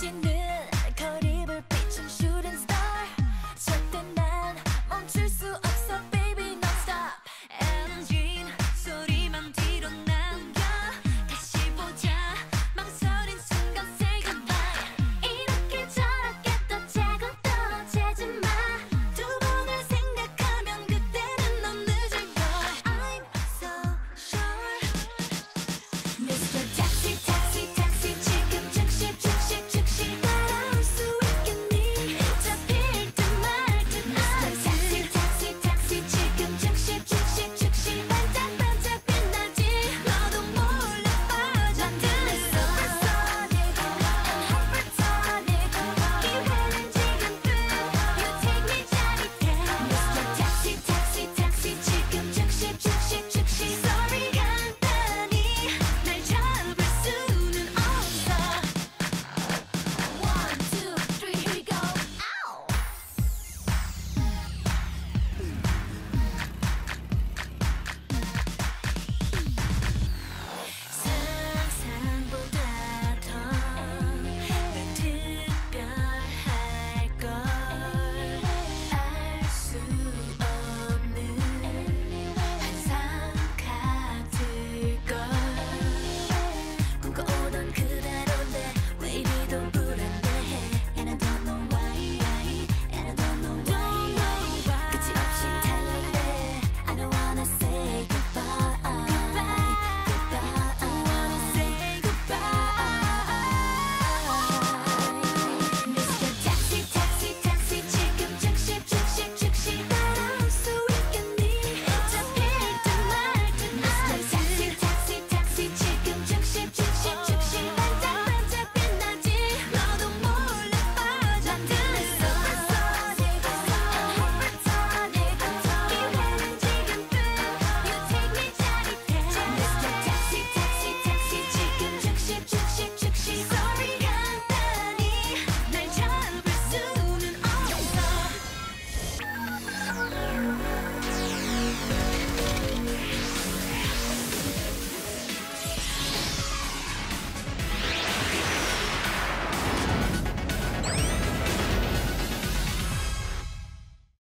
당신